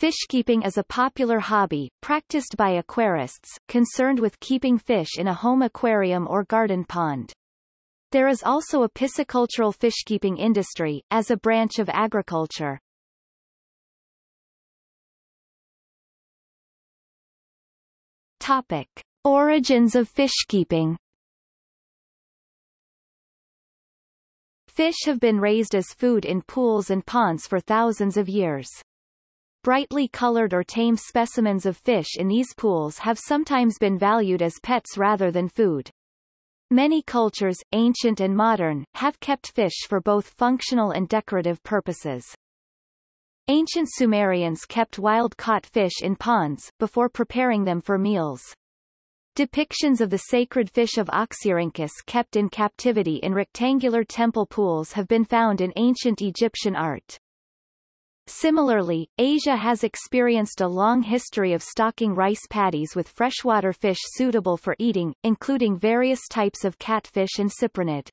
Fishkeeping is a popular hobby, practiced by aquarists, concerned with keeping fish in a home aquarium or garden pond. There is also a piscicultural fishkeeping industry, as a branch of agriculture. Topic. Origins of fishkeeping Fish have been raised as food in pools and ponds for thousands of years. Brightly colored or tame specimens of fish in these pools have sometimes been valued as pets rather than food. Many cultures, ancient and modern, have kept fish for both functional and decorative purposes. Ancient Sumerians kept wild-caught fish in ponds, before preparing them for meals. Depictions of the sacred fish of Oxyrhynchus kept in captivity in rectangular temple pools have been found in ancient Egyptian art. Similarly, Asia has experienced a long history of stocking rice paddies with freshwater fish suitable for eating, including various types of catfish and cyprinid.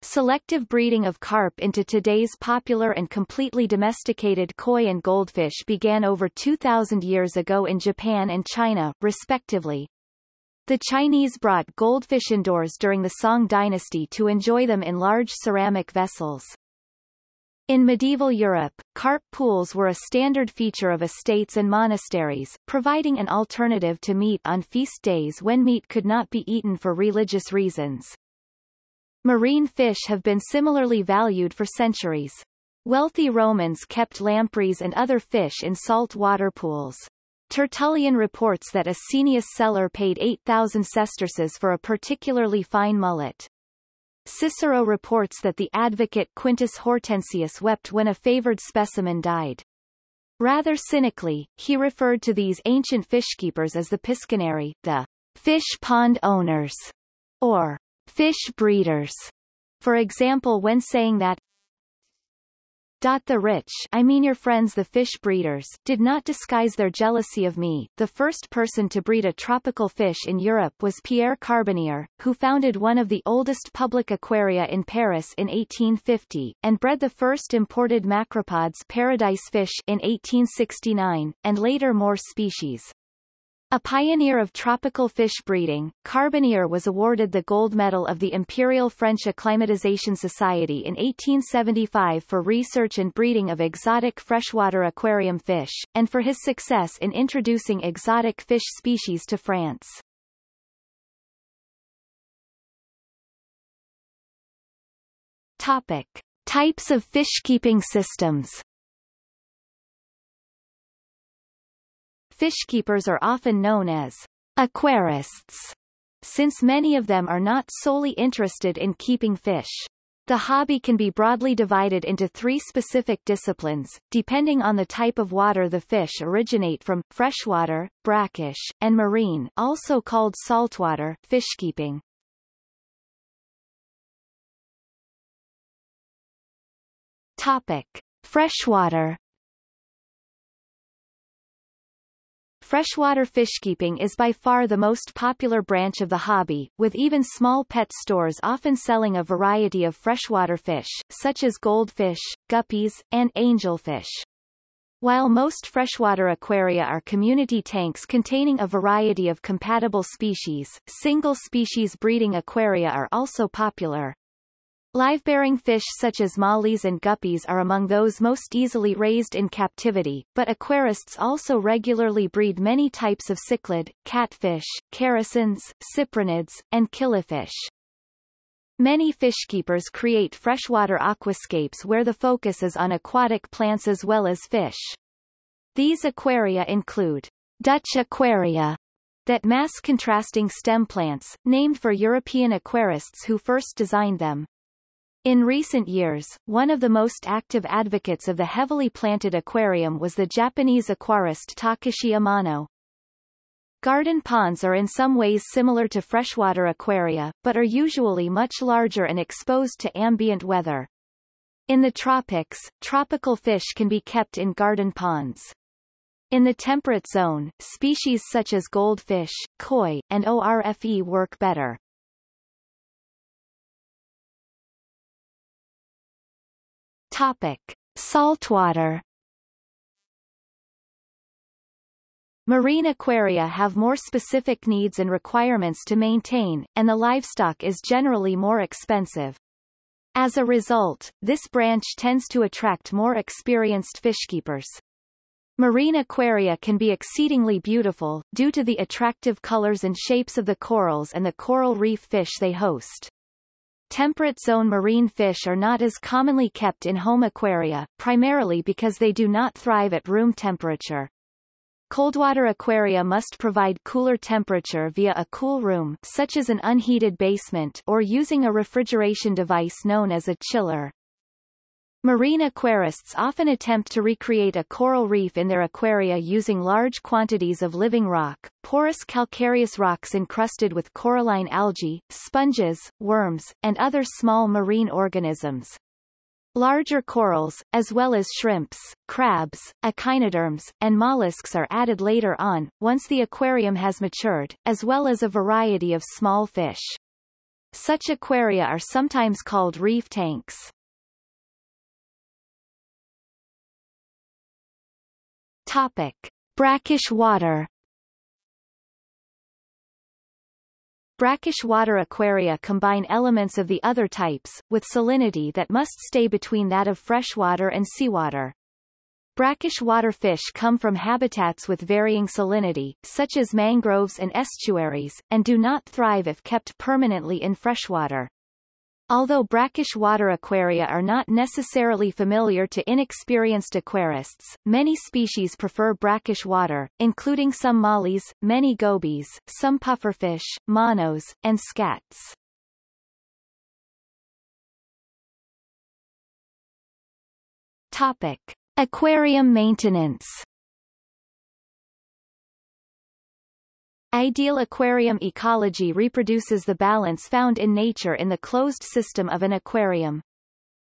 Selective breeding of carp into today's popular and completely domesticated koi and goldfish began over 2,000 years ago in Japan and China, respectively. The Chinese brought goldfish indoors during the Song dynasty to enjoy them in large ceramic vessels. In medieval Europe, carp pools were a standard feature of estates and monasteries, providing an alternative to meat on feast days when meat could not be eaten for religious reasons. Marine fish have been similarly valued for centuries. Wealthy Romans kept lampreys and other fish in salt water pools. Tertullian reports that a Asinius Celer paid 8,000 sesterces for a particularly fine mullet. Cicero reports that the advocate Quintus Hortensius wept when a favored specimen died. Rather cynically, he referred to these ancient fishkeepers as the piscinari, the fish pond owners, or fish breeders. For example when saying that the rich I mean your friends the fish breeders did not disguise their jealousy of me. The first person to breed a tropical fish in Europe was Pierre Carbonnier, who founded one of the oldest public aquaria in Paris in 1850, and bred the first imported Macropodus paradise fish in 1869, and later more species. A pioneer of tropical fish breeding, Carbonnier was awarded the gold medal of the Imperial French Acclimatization Society in 1875 for research and breeding of exotic freshwater aquarium fish, and for his success in introducing exotic fish species to France. Topic. Types of fish-keeping systems Fishkeepers are often known as aquarists, since many of them are not solely interested in keeping fish. The hobby can be broadly divided into three specific disciplines, depending on the type of water the fish originate from, freshwater, brackish, and marine also called saltwater fishkeeping. Topic. Freshwater Freshwater fishkeeping is by far the most popular branch of the hobby, with even small pet stores often selling a variety of freshwater fish, such as goldfish, guppies, and angelfish. While most freshwater aquaria are community tanks containing a variety of compatible species, single-species breeding aquaria are also popular. Live-bearing fish such as mollies and guppies are among those most easily raised in captivity, but aquarists also regularly breed many types of cichlid, catfish, characins, cyprinids, and killifish. Many fishkeepers create freshwater aquascapes where the focus is on aquatic plants as well as fish. These aquaria include Dutch aquaria, that mass contrasting stem plants, named for European aquarists who first designed them. In recent years, one of the most active advocates of the heavily planted aquarium was the Japanese aquarist Takashi Amano. Garden ponds are in some ways similar to freshwater aquaria, but are usually much larger and exposed to ambient weather. In the tropics, tropical fish can be kept in garden ponds. In the temperate zone, species such as goldfish, koi, and ORFE work better. Topic: Saltwater. Marine aquaria have more specific needs and requirements to maintain, and the livestock is generally more expensive. As a result, this branch tends to attract more experienced fishkeepers. Marine aquaria can be exceedingly beautiful, due to the attractive colors and shapes of the corals and the coral reef fish they host. Temperate zone marine fish are not as commonly kept in home aquaria, primarily because they do not thrive at room temperature. Coldwater aquaria must provide cooler temperature via a cool room such as an unheated basement or using a refrigeration device known as a chiller. Marine aquarists often attempt to recreate a coral reef in their aquaria using large quantities of living rock, porous calcareous rocks encrusted with coralline algae, sponges, worms, and other small marine organisms. Larger corals, as well as shrimps, crabs, echinoderms, and mollusks are added later on, once the aquarium has matured, as well as a variety of small fish. Such aquaria are sometimes called reef tanks. Topic. Brackish water Brackish water aquaria combine elements of the other types, with salinity that must stay between that of freshwater and seawater. Brackish water fish come from habitats with varying salinity, such as mangroves and estuaries, and do not thrive if kept permanently in freshwater. Although brackish water aquaria are not necessarily familiar to inexperienced aquarists, many species prefer brackish water, including some mollies, many gobies, some pufferfish, monos, and scats. Topic. Aquarium maintenance Ideal aquarium ecology reproduces the balance found in nature in the closed system of an aquarium.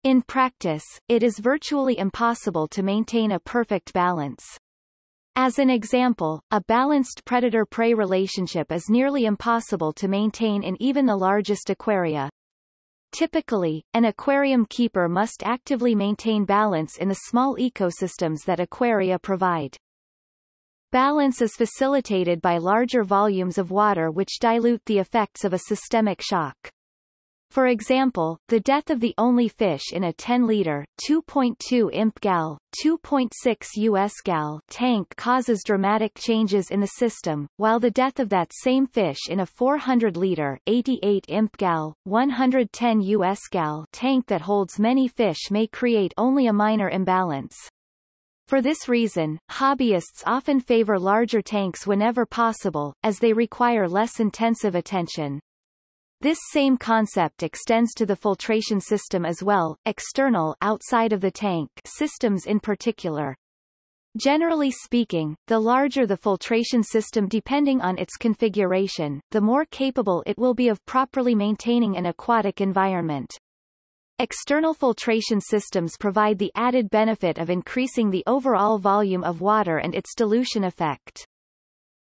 In practice, it is virtually impossible to maintain a perfect balance. As an example, a balanced predator-prey relationship is nearly impossible to maintain in even the largest aquaria. Typically, an aquarium keeper must actively maintain balance in the small ecosystems that aquaria provide. Balance is facilitated by larger volumes of water which dilute the effects of a systemic shock. For example, the death of the only fish in a 10-liter (2.2 imp gal, 2.6 US gal) tank causes dramatic changes in the system, while the death of that same fish in a 400-liter (88 imp gal, 110 US gal) tank that holds many fish may create only a minor imbalance. For this reason, hobbyists often favor larger tanks whenever possible, as they require less intensive attention. This same concept extends to the filtration system as well, external outside of the tank systems in particular. Generally speaking, the larger the filtration system depending on its configuration, the more capable it will be of properly maintaining an aquatic environment. External filtration systems provide the added benefit of increasing the overall volume of water and its dilution effect.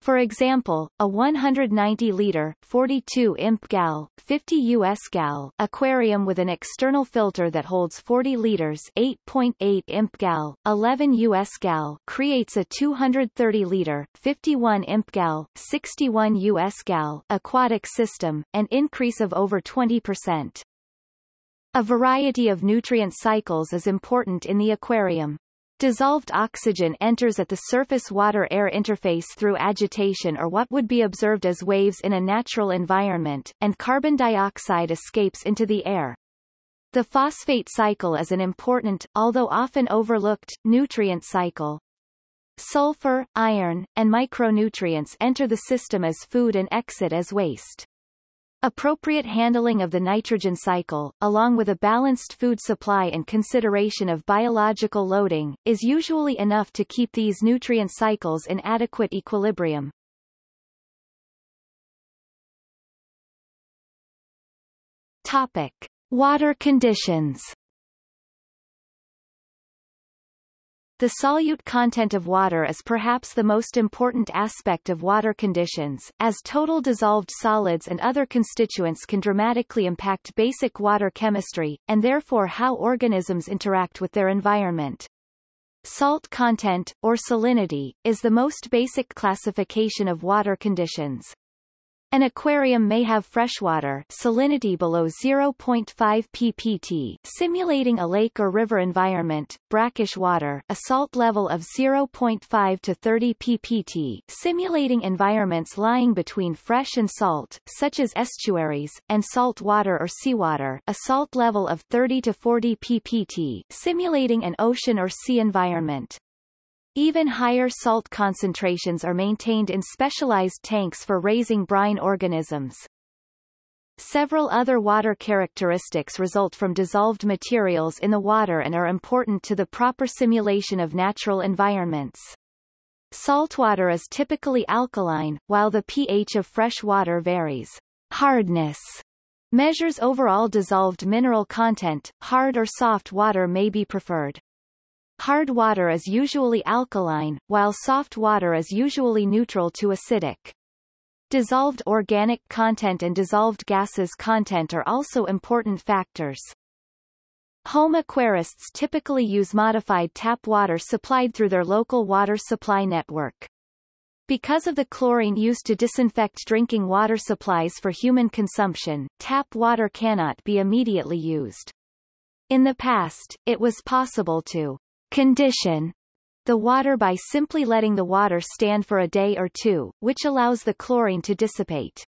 For example, a 190-liter 42 imp gal, 50 US gal aquarium with an external filter that holds 40 liters 8.8 imp gal, 11 US gal creates a 230-liter 51 imp gal, 61 US gal aquatic system, an increase of over 20%. A variety of nutrient cycles is important in the aquarium. Dissolved oxygen enters at the surface water-air interface through agitation or what would be observed as waves in a natural environment, and carbon dioxide escapes into the air. The phosphate cycle is an important, although often overlooked, nutrient cycle. Sulfur, iron, and micronutrients enter the system as food and exit as waste. Appropriate handling of the nitrogen cycle, along with a balanced food supply and consideration of biological loading, is usually enough to keep these nutrient cycles in adequate equilibrium. Topic. Water conditions The solute content of water is perhaps the most important aspect of water conditions, as total dissolved solids and other constituents can dramatically impact basic water chemistry, and therefore how organisms interact with their environment. Salt content, or salinity, is the most basic classification of water conditions. An aquarium may have freshwater salinity below 0.5 ppt, simulating a lake or river environment, brackish water a salt level of 0.5 to 30 ppt, simulating environments lying between fresh and salt, such as estuaries, and salt water or seawater a salt level of 30 to 40 ppt, simulating an ocean or sea environment. Even higher salt concentrations are maintained in specialized tanks for raising brine organisms. Several other water characteristics result from dissolved materials in the water and are important to the proper simulation of natural environments. Saltwater is typically alkaline, while the pH of fresh water varies. Hardness measures overall dissolved mineral content, hard or soft water may be preferred. Hard water is usually alkaline, while soft water is usually neutral to acidic. Dissolved organic content and dissolved gases content are also important factors. Home aquarists typically use modified tap water supplied through their local water supply network. Because of the chlorine used to disinfect drinking water supplies for human consumption, tap water cannot be immediately used. In the past, it was possible to Condition the water by simply letting the water stand for a day or two, which allows the chlorine to dissipate.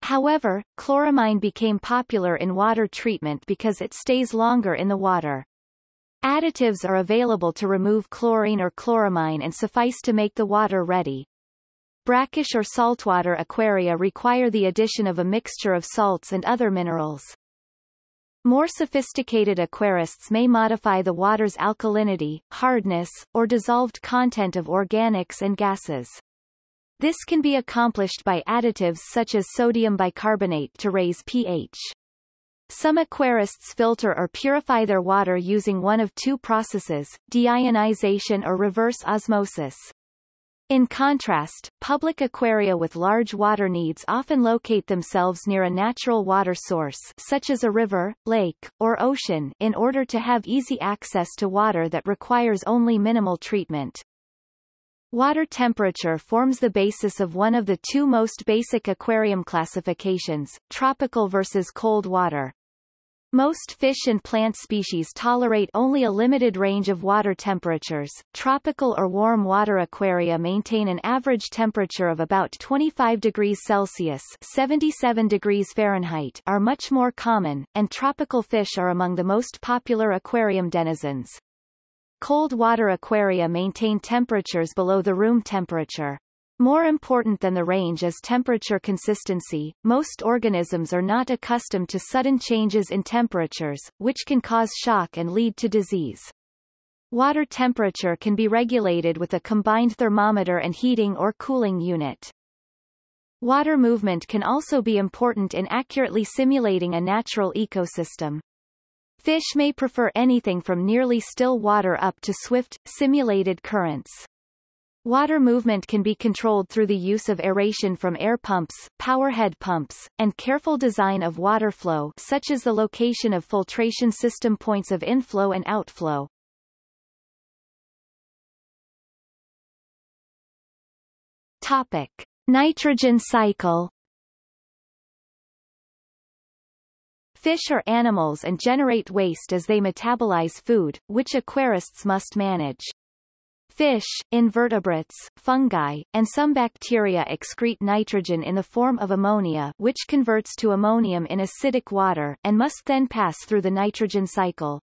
However, chloramine became popular in water treatment because it stays longer in the water. Additives are available to remove chlorine or chloramine and suffice to make the water ready. Brackish or saltwater aquaria require the addition of a mixture of salts and other minerals. More sophisticated aquarists may modify the water's alkalinity, hardness, or dissolved content of organics and gases. This can be accomplished by additives such as sodium bicarbonate to raise pH. Some aquarists filter or purify their water using one of two processes, deionization or reverse osmosis. In contrast, public aquaria with large water needs often locate themselves near a natural water source such as a river, lake, or ocean in order to have easy access to water that requires only minimal treatment. Water temperature forms the basis of one of the two most basic aquarium classifications, tropical versus cold water. Most fish and plant species tolerate only a limited range of water temperatures. Tropical or warm water aquaria maintain an average temperature of about 25 degrees Celsius 77 degrees Fahrenheit are much more common, and tropical fish are among the most popular aquarium denizens. Cold water aquaria maintain temperatures below the room temperature. More important than the range is temperature consistency. Most organisms are not accustomed to sudden changes in temperatures, which can cause shock and lead to disease. Water temperature can be regulated with a combined thermometer and heating or cooling unit. Water movement can also be important in accurately simulating a natural ecosystem. Fish may prefer anything from nearly still water up to swift, simulated currents. Water movement can be controlled through the use of aeration from air pumps, powerhead pumps, and careful design of water flow such as the location of filtration system points of inflow and outflow. Topic. Nitrogen cycle Fish are animals and generate waste as they metabolize food, which aquarists must manage. Fish, invertebrates, fungi, and some bacteria excrete nitrogen in the form of ammonia which converts to ammonium in acidic water, and must then pass through the nitrogen cycle.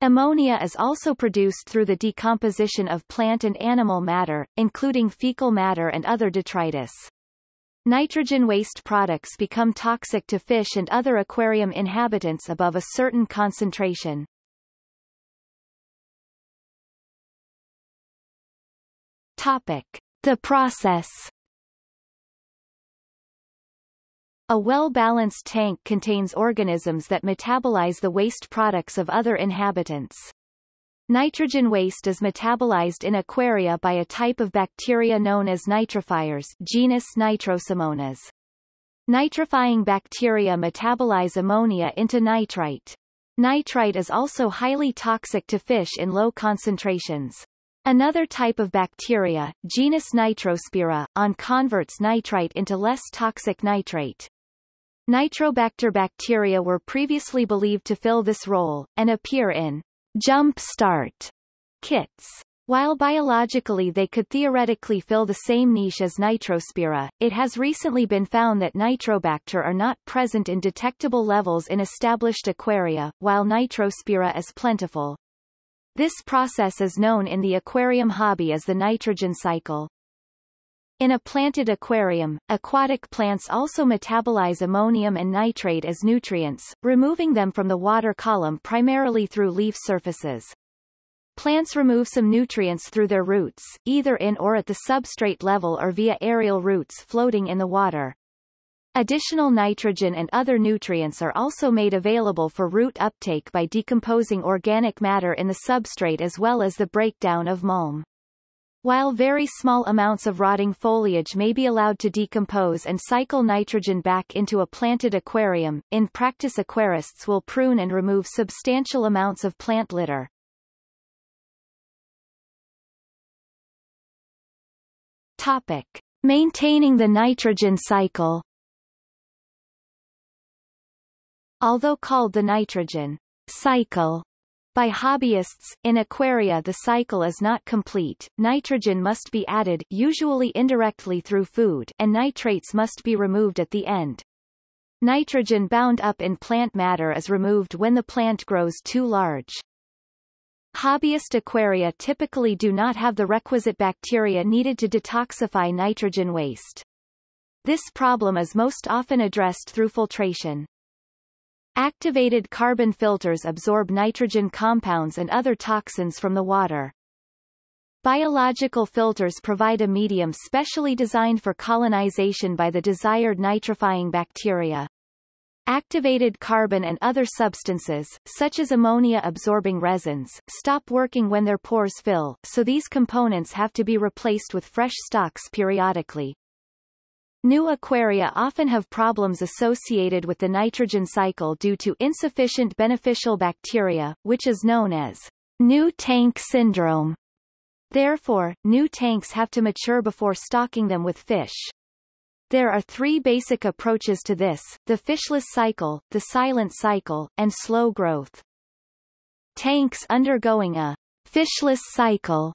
Ammonia is also produced through the decomposition of plant and animal matter, including fecal matter and other detritus. Nitrogen waste products become toxic to fish and other aquarium inhabitants above a certain concentration. Topic. The process A well-balanced tank contains organisms that metabolize the waste products of other inhabitants. Nitrogen waste is metabolized in aquaria by a type of bacteria known as nitrifiers genus Nitrosomonas. Nitrifying bacteria metabolize ammonia into nitrite. Nitrite is also highly toxic to fish in low concentrations. Another type of bacteria, genus Nitrospira, on converts nitrite into less toxic nitrate. Nitrobacter bacteria were previously believed to fill this role, and appear in jump start kits. While biologically they could theoretically fill the same niche as Nitrospira, it has recently been found that Nitrobacter are not present in detectable levels in established aquaria, while Nitrospira is plentiful. This process is known in the aquarium hobby as the nitrogen cycle. In a planted aquarium, aquatic plants also metabolize ammonium and nitrate as nutrients, removing them from the water column primarily through leaf surfaces. Plants remove some nutrients through their roots, either in or at the substrate level or via aerial roots floating in the water. Additional nitrogen and other nutrients are also made available for root uptake by decomposing organic matter in the substrate as well as the breakdown of mulm. While very small amounts of rotting foliage may be allowed to decompose and cycle nitrogen back into a planted aquarium, in practice aquarists will prune and remove substantial amounts of plant litter. Topic. Maintaining the nitrogen cycle Although called the nitrogen cycle by hobbyists, in aquaria the cycle is not complete, nitrogen must be added usually indirectly through food and nitrates must be removed at the end. Nitrogen bound up in plant matter is removed when the plant grows too large. Hobbyist aquaria typically do not have the requisite bacteria needed to detoxify nitrogen waste. This problem is most often addressed through filtration. Activated carbon filters absorb nitrogen compounds and other toxins from the water. Biological filters provide a medium specially designed for colonization by the desired nitrifying bacteria. Activated carbon and other substances, such as ammonia-absorbing resins, stop working when their pores fill, so these components have to be replaced with fresh stocks periodically. New aquaria often have problems associated with the nitrogen cycle due to insufficient beneficial bacteria, which is known as new tank syndrome. Therefore, new tanks have to mature before stocking them with fish. There are three basic approaches to this, the fishless cycle, the silent cycle, and slow growth. Tanks undergoing a fishless cycle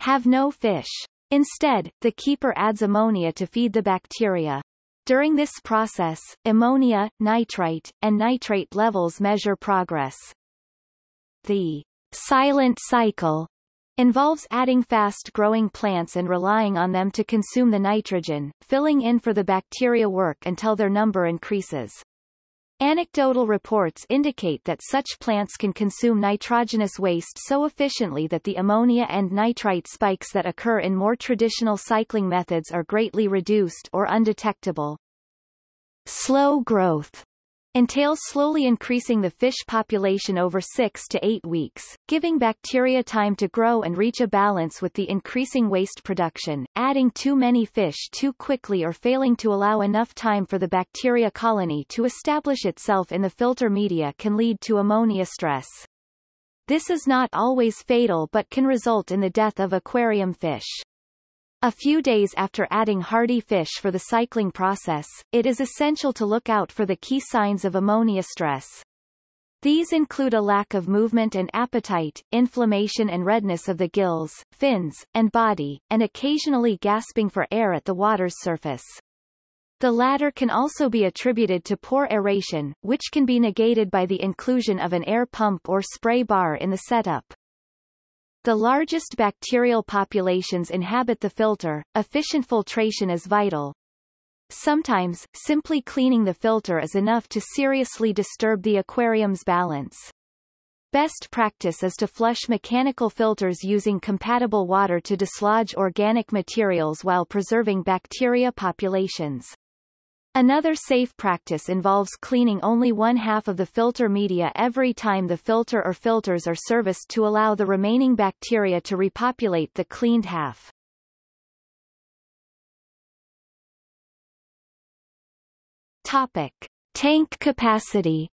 have no fish. Instead, the keeper adds ammonia to feed the bacteria. During this process, ammonia, nitrite, and nitrate levels measure progress. The silent cycle involves adding fast-growing plants and relying on them to consume the nitrogen, filling in for the bacteria work until their number increases. Anecdotal reports indicate that such plants can consume nitrogenous waste so efficiently that the ammonia and nitrite spikes that occur in more traditional cycling methods are greatly reduced or undetectable. Slow growth entails slowly increasing the fish population over 6 to 8 weeks, giving bacteria time to grow and reach a balance with the increasing waste production, adding too many fish too quickly or failing to allow enough time for the bacteria colony to establish itself in the filter media can lead to ammonia stress. This is not always fatal but can result in the death of aquarium fish. A few days after adding hardy fish for the cycling process, it is essential to look out for the key signs of ammonia stress. These include a lack of movement and appetite, inflammation and redness of the gills, fins, and body, and occasionally gasping for air at the water's surface. The latter can also be attributed to poor aeration, which can be negated by the inclusion of an air pump or spray bar in the setup. The largest bacterial populations inhabit the filter, efficient filtration is vital. Sometimes, simply cleaning the filter is enough to seriously disturb the aquarium's balance. Best practice is to flush mechanical filters using compatible water to dislodge organic materials while preserving bacteria populations. Another safe practice involves cleaning only one half of the filter media every time the filter or filters are serviced to allow the remaining bacteria to repopulate the cleaned half. Topic. Tank capacity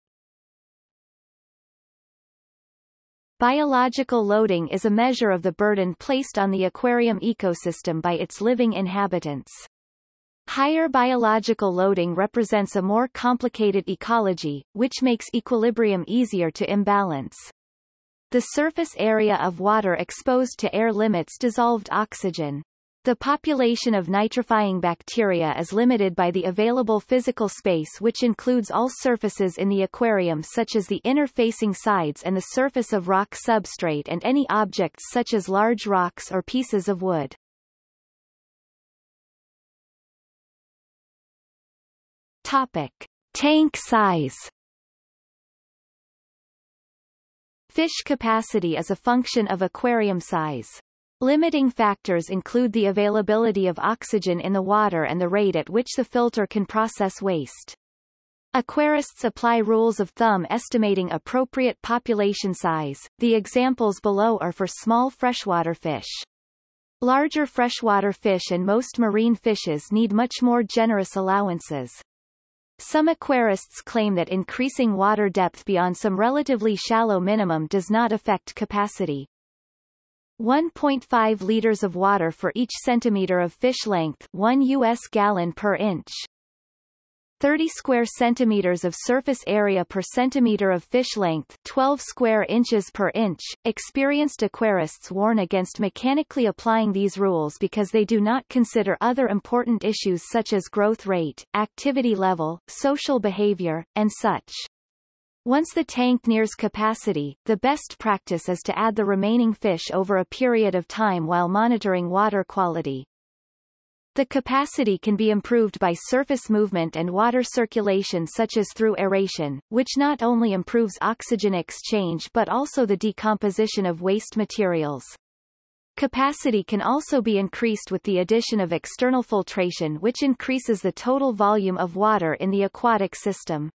Biological loading is a measure of the burden placed on the aquarium ecosystem by its living inhabitants. Higher biological loading represents a more complicated ecology, which makes equilibrium easier to imbalance. The surface area of water exposed to air limits dissolved oxygen. The population of nitrifying bacteria is limited by the available physical space which includes all surfaces in the aquarium such as the inner-facing sides and the surface of rock substrate and any objects such as large rocks or pieces of wood. Topic. Tank size Fish capacity is a function of aquarium size. Limiting factors include the availability of oxygen in the water and the rate at which the filter can process waste. Aquarists apply rules of thumb estimating appropriate population size. The examples below are for small freshwater fish. Larger freshwater fish and most marine fishes need much more generous allowances. Some aquarists claim that increasing water depth beyond some relatively shallow minimum does not affect capacity. 1.5 liters of water for each centimeter of fish length 1 U.S. gallon per inch. 30 square centimeters of surface area per centimeter of fish length 12 square inches per inch. Experienced aquarists warn against mechanically applying these rules because they do not consider other important issues such as growth rate, activity level, social behavior, and such. Once the tank nears capacity, the best practice is to add the remaining fish over a period of time while monitoring water quality. The capacity can be improved by surface movement and water circulation such as through aeration, which not only improves oxygen exchange but also the decomposition of waste materials. Capacity can also be increased with the addition of external filtration which increases the total volume of water in the aquatic system.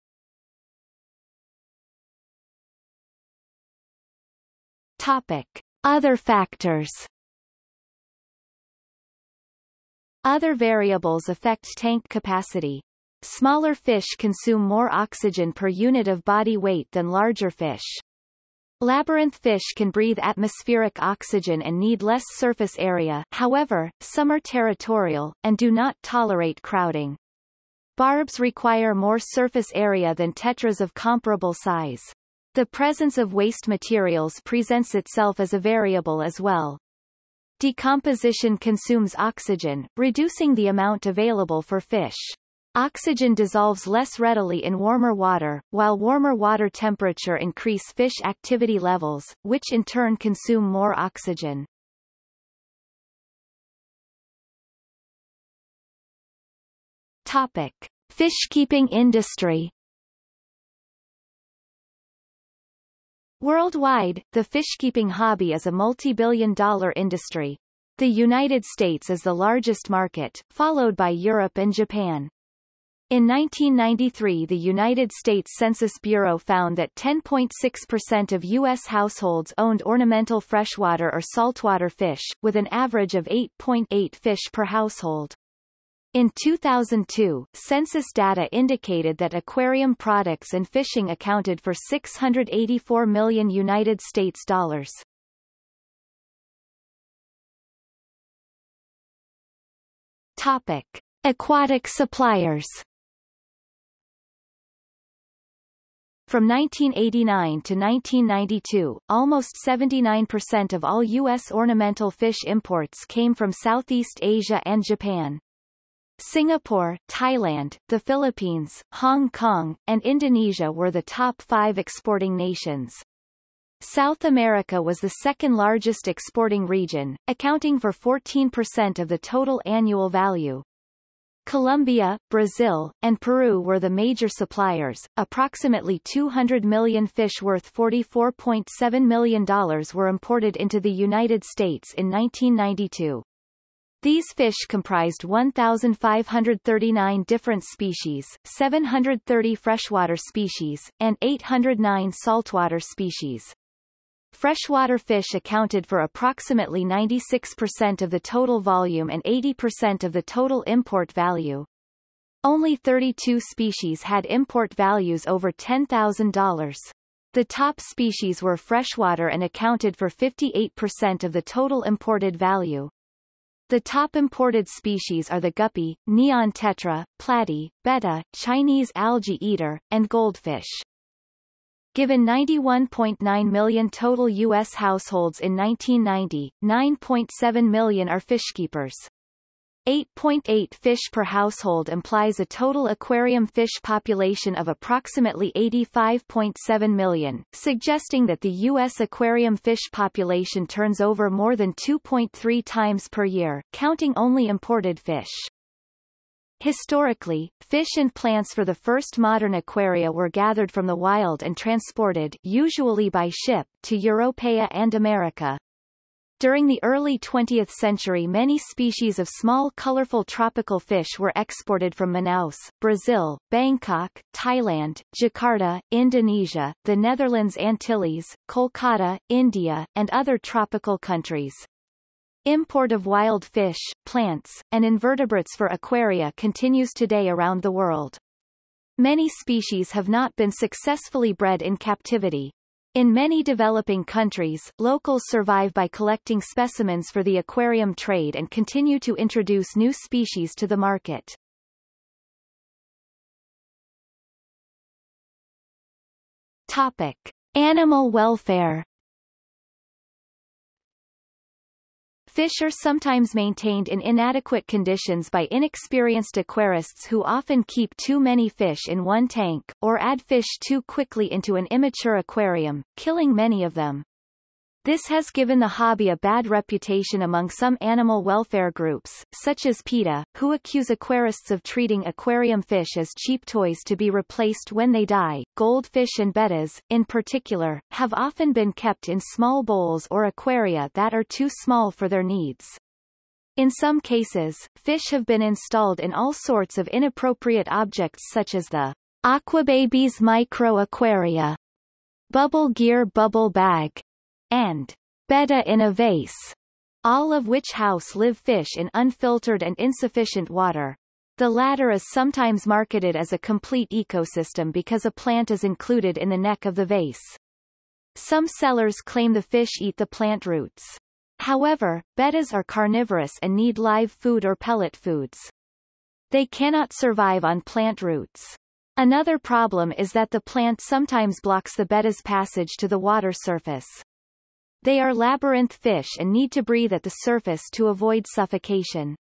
Topic. Other factors Other variables affect tank capacity. Smaller fish consume more oxygen per unit of body weight than larger fish. Labyrinth fish can breathe atmospheric oxygen and need less surface area however, some are territorial, and do not tolerate crowding. Barbs require more surface area than tetras of comparable size. The presence of waste materials presents itself as a variable as well. Decomposition consumes oxygen, reducing the amount available for fish. Oxygen dissolves less readily in warmer water, while warmer water temperature increase fish activity levels, which in turn consume more oxygen. Topic. Fish-keeping industry Worldwide, the fish-keeping hobby is a multi-billion dollar industry. The United States is the largest market, followed by Europe and Japan. In 1993 the United States Census Bureau found that 10.6% of U.S. households owned ornamental freshwater or saltwater fish, with an average of 8.8 fish per household. In 2002, census data indicated that aquarium products and fishing accounted for 684 million United States dollars. Topic: Aquatic suppliers. From 1989 to 1992, almost 79% of all U.S. ornamental fish imports came from Southeast Asia and Japan. Singapore, Thailand, the Philippines, Hong Kong, and Indonesia were the top five exporting nations. South America was the second largest exporting region, accounting for 14% of the total annual value. Colombia, Brazil, and Peru were the major suppliers. Approximately 200 million fish worth $44.7 million were imported into the United States in 1992. These fish comprised 1,539 different species, 730 freshwater species, and 809 saltwater species. Freshwater fish accounted for approximately 96% of the total volume and 80% of the total import value. Only 32 species had import values over $10,000. The top species were freshwater and accounted for 58% of the total imported value. The top imported species are the guppy, neon tetra, platy, betta, Chinese algae eater, and goldfish. Given 91.9 million total U.S. households in 1990, 9.7 million are fishkeepers. 8.8 fish per household implies a total aquarium fish population of approximately 85.7 million, suggesting that the U.S. aquarium fish population turns over more than 2.3 times per year, counting only imported fish. Historically, fish and plants for the first modern aquaria were gathered from the wild and transported usually by ship to Europea and America. During the early 20th century many species of small colorful tropical fish were exported from Manaus, Brazil, Bangkok, Thailand, Jakarta, Indonesia, the Netherlands Antilles, Kolkata, India, and other tropical countries. Import of wild fish, plants, and invertebrates for aquaria continues today around the world. Many species have not been successfully bred in captivity. In many developing countries, locals survive by collecting specimens for the aquarium trade and continue to introduce new species to the market. Topic. Animal welfare Fish are sometimes maintained in inadequate conditions by inexperienced aquarists who often keep too many fish in one tank, or add fish too quickly into an immature aquarium, killing many of them. This has given the hobby a bad reputation among some animal welfare groups, such as PETA, who accuse aquarists of treating aquarium fish as cheap toys to be replaced when they die. Goldfish and bettas, in particular, have often been kept in small bowls or aquaria that are too small for their needs. In some cases, fish have been installed in all sorts of inappropriate objects such as the Aquababies Micro Aquaria, Bubble Gear Bubble Bag, and betta in a vase, all of which house live fish in unfiltered and insufficient water. The latter is sometimes marketed as a complete ecosystem because a plant is included in the neck of the vase. Some sellers claim the fish eat the plant roots. However, bettas are carnivorous and need live food or pellet foods. They cannot survive on plant roots. Another problem is that the plant sometimes blocks the betta's passage to the water surface. They are labyrinth fish and need to breathe at the surface to avoid suffocation.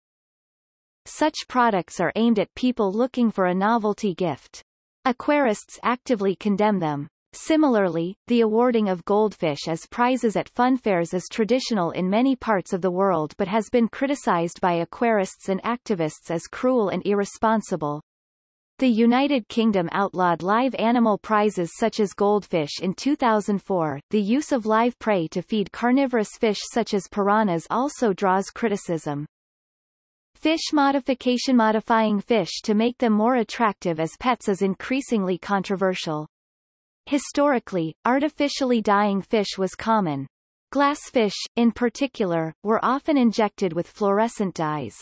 Such products are aimed at people looking for a novelty gift. Aquarists actively condemn them. Similarly, the awarding of goldfish as prizes at funfairs is traditional in many parts of the world but has been criticized by aquarists and activists as cruel and irresponsible. The United Kingdom outlawed live animal prizes such as goldfish in 2004. The use of live prey to feed carnivorous fish such as piranhas also draws criticism. Fish modification Modifying fish to make them more attractive as pets is increasingly controversial. Historically, artificially dyeing fish was common. Glassfish, in particular, were often injected with fluorescent dyes.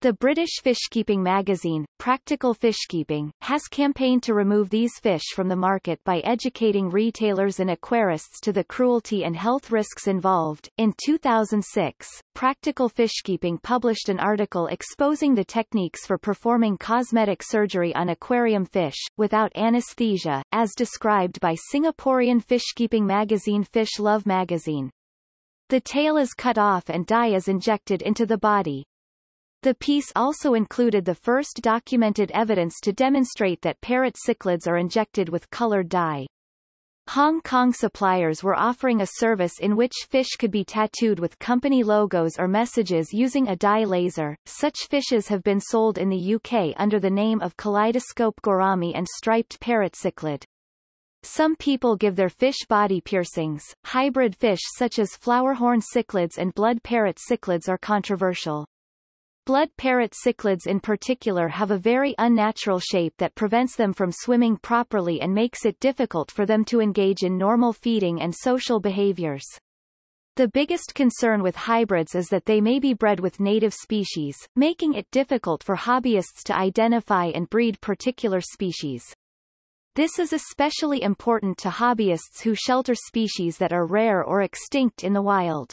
The British fishkeeping magazine, Practical Fishkeeping, has campaigned to remove these fish from the market by educating retailers and aquarists to the cruelty and health risks involved. In 2006, Practical Fishkeeping published an article exposing the techniques for performing cosmetic surgery on aquarium fish, without anesthesia, as described by Singaporean fishkeeping magazine Fish Love magazine. The tail is cut off and dye is injected into the body. The piece also included the first documented evidence to demonstrate that parrot cichlids are injected with colored dye. Hong Kong suppliers were offering a service in which fish could be tattooed with company logos or messages using a dye laser. Such fishes have been sold in the UK under the name of kaleidoscope gourami and striped parrot cichlid. Some people give their fish body piercings. Hybrid fish such as flowerhorn cichlids and blood parrot cichlids are controversial. Blood parrot cichlids in particular have a very unnatural shape that prevents them from swimming properly and makes it difficult for them to engage in normal feeding and social behaviors. The biggest concern with hybrids is that they may be bred with native species, making it difficult for hobbyists to identify and breed particular species. This is especially important to hobbyists who shelter species that are rare or extinct in the wild.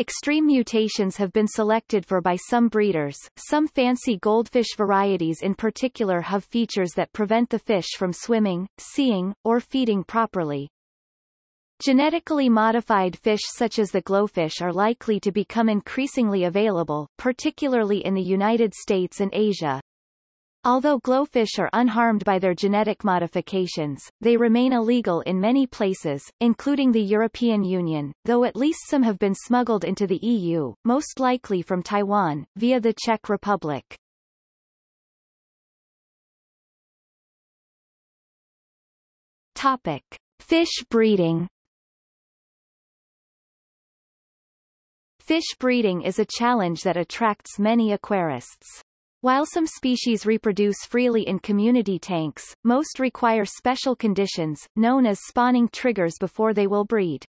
Extreme mutations have been selected for by some breeders. Some fancy goldfish varieties in particular have features that prevent the fish from swimming, seeing, or feeding properly. Genetically modified fish such as the glowfish are likely to become increasingly available, particularly in the United States and Asia. Although glowfish are unharmed by their genetic modifications, they remain illegal in many places, including the European Union, though at least some have been smuggled into the EU, most likely from Taiwan, via the Czech Republic. Topic. Fish breeding Fish breeding is a challenge that attracts many aquarists. While some species reproduce freely in community tanks, most require special conditions, known as spawning triggers before they will breed.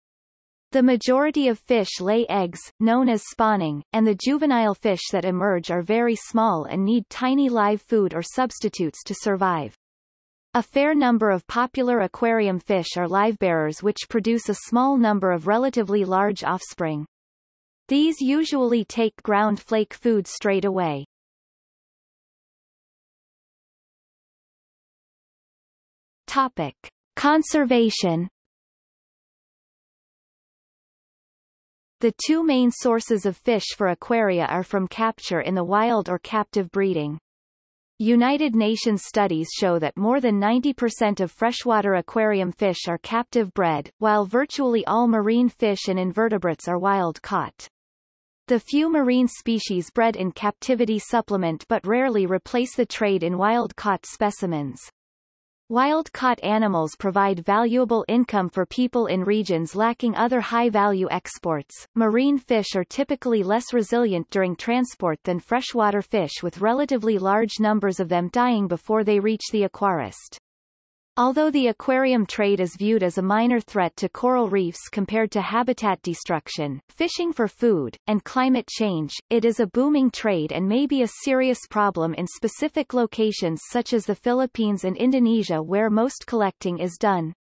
The majority of fish lay eggs, known as spawning, and the juvenile fish that emerge are very small and need tiny live food or substitutes to survive. A fair number of popular aquarium fish are livebearers which produce a small number of relatively large offspring. These usually take ground flake food straight away. Topic. Conservation The two main sources of fish for aquaria are from capture in the wild or captive breeding. United Nations studies show that more than 90% of freshwater aquarium fish are captive bred, while virtually all marine fish and invertebrates are wild caught. The few marine species bred in captivity supplement but rarely replace the trade in wild-caught specimens. Wild-caught animals provide valuable income for people in regions lacking other high-value exports. Marine fish are typically less resilient during transport than freshwater fish with relatively large numbers of them dying before they reach the aquarist. Although the aquarium trade is viewed as a minor threat to coral reefs compared to habitat destruction, fishing for food, and climate change, it is a booming trade and may be a serious problem in specific locations such as the Philippines and Indonesia where most collecting is done.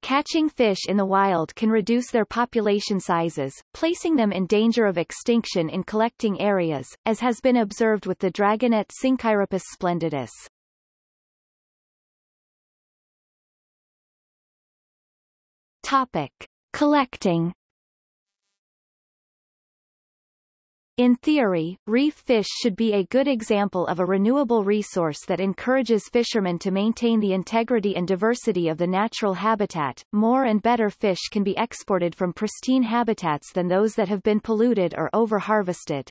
Catching fish in the wild can reduce their population sizes, placing them in danger of extinction in collecting areas, as has been observed with the dragonet Synchiropus splendidus. Topic. Collecting In theory, reef fish should be a good example of a renewable resource that encourages fishermen to maintain the integrity and diversity of the natural habitat. More and better fish can be exported from pristine habitats than those that have been polluted or over-harvested.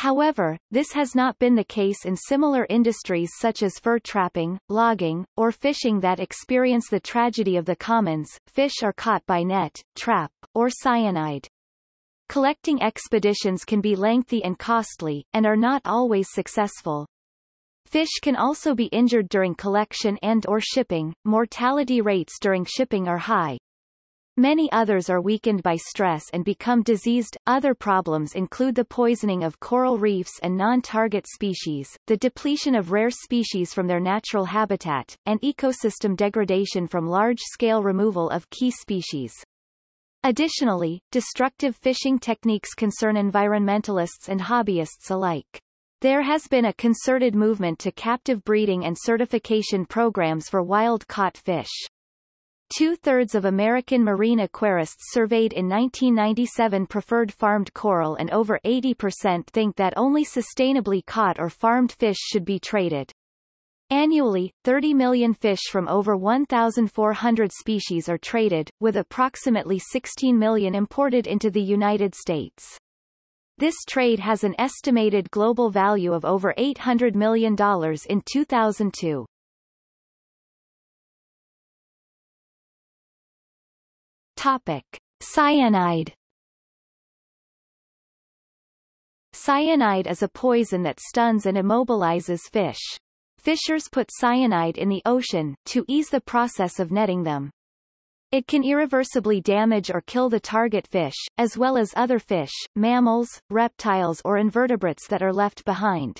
However, this has not been the case in similar industries such as fur trapping, logging, or fishing that experience the tragedy of the commons. Fish are caught by net, trap, or cyanide. Collecting expeditions can be lengthy and costly, and are not always successful. Fish can also be injured during collection and or shipping. Mortality rates during shipping are high, Many others are weakened by stress and become diseased. Other problems include the poisoning of coral reefs and non-target species, the depletion of rare species from their natural habitat, and ecosystem degradation from large-scale removal of key species. Additionally, destructive fishing techniques concern environmentalists and hobbyists alike. There has been a concerted movement to captive breeding and certification programs for wild-caught fish. Two-thirds of American marine aquarists surveyed in 1997 preferred farmed coral and over 80% think that only sustainably caught or farmed fish should be traded. Annually, 30 million fish from over 1,400 species are traded, with approximately 16 million imported into the United States. This trade has an estimated global value of over $800 million in 2002. Topic. Cyanide Cyanide is a poison that stuns and immobilizes fish. Fishers put cyanide in the ocean, to ease the process of netting them. It can irreversibly damage or kill the target fish, as well as other fish, mammals, reptiles or invertebrates that are left behind.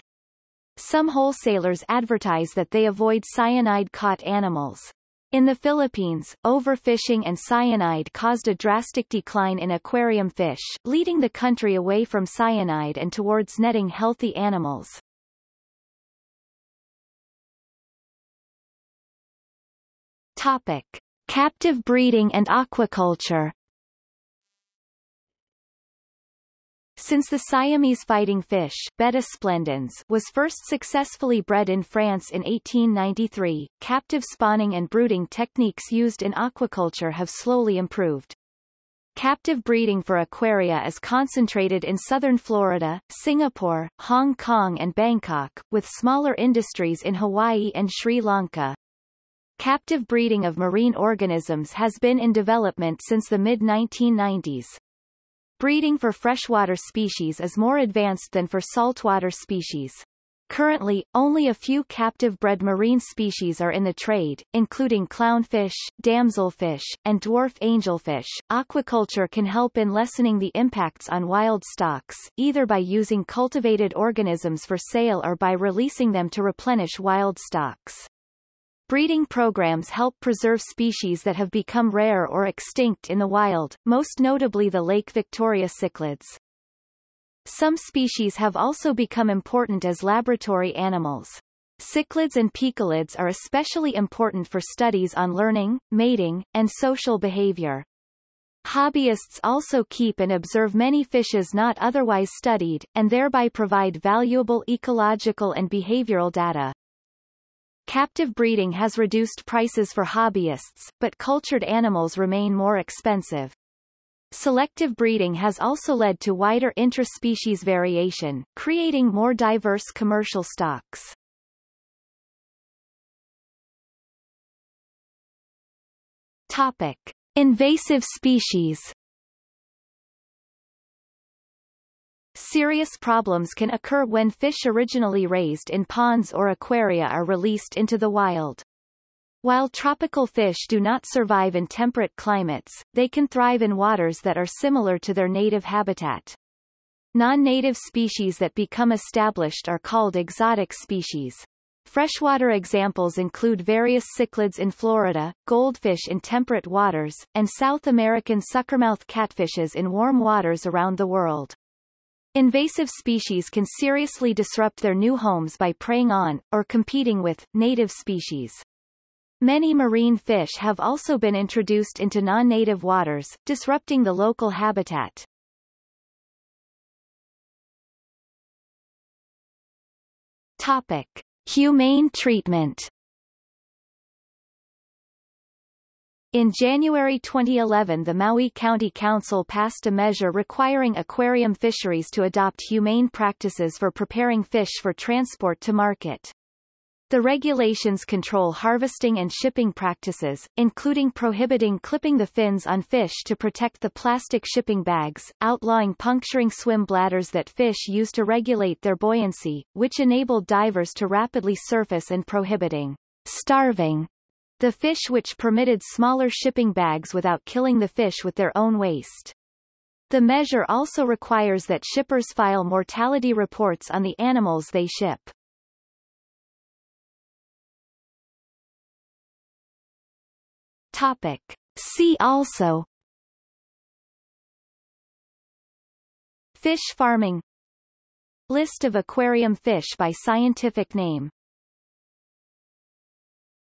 Some wholesalers advertise that they avoid cyanide-caught animals. In the Philippines, overfishing and cyanide caused a drastic decline in aquarium fish, leading the country away from cyanide and towards netting healthy animals. Topic. Captive breeding and aquaculture Since the Siamese fighting fish Betta splendens was first successfully bred in France in 1893, captive spawning and brooding techniques used in aquaculture have slowly improved. Captive breeding for aquaria is concentrated in southern Florida, Singapore, Hong Kong and Bangkok, with smaller industries in Hawaii and Sri Lanka. Captive breeding of marine organisms has been in development since the mid-1990s. Breeding for freshwater species is more advanced than for saltwater species. Currently, only a few captive-bred marine species are in the trade, including clownfish, damselfish, and dwarf angelfish. Aquaculture can help in lessening the impacts on wild stocks, either by using cultivated organisms for sale or by releasing them to replenish wild stocks. Breeding programs help preserve species that have become rare or extinct in the wild, most notably the Lake Victoria cichlids. Some species have also become important as laboratory animals. Cichlids and poeciliids are especially important for studies on learning, mating, and social behavior. Hobbyists also keep and observe many fishes not otherwise studied, and thereby provide valuable ecological and behavioral data. Captive breeding has reduced prices for hobbyists, but cultured animals remain more expensive. Selective breeding has also led to wider interspecies variation, creating more diverse commercial stocks. Topic. Invasive species Serious problems can occur when fish originally raised in ponds or aquaria are released into the wild. While tropical fish do not survive in temperate climates, they can thrive in waters that are similar to their native habitat. Non-native species that become established are called exotic species. Freshwater examples include various cichlids in Florida, goldfish in temperate waters, and South American suckermouth catfishes in warm waters around the world. Invasive species can seriously disrupt their new homes by preying on, or competing with, native species. Many marine fish have also been introduced into non-native waters, disrupting the local habitat. Topic. Humane treatment In January 2011 the Maui County Council passed a measure requiring aquarium fisheries to adopt humane practices for preparing fish for transport to market. The regulations control harvesting and shipping practices, including prohibiting clipping the fins on fish to protect the plastic shipping bags, outlawing puncturing swim bladders that fish use to regulate their buoyancy, which enabled divers to rapidly surface and prohibiting starving the fish which permitted smaller shipping bags without killing the fish with their own waste. The measure also requires that shippers file mortality reports on the animals they ship. Topic. See also Fish farming List of aquarium fish by scientific name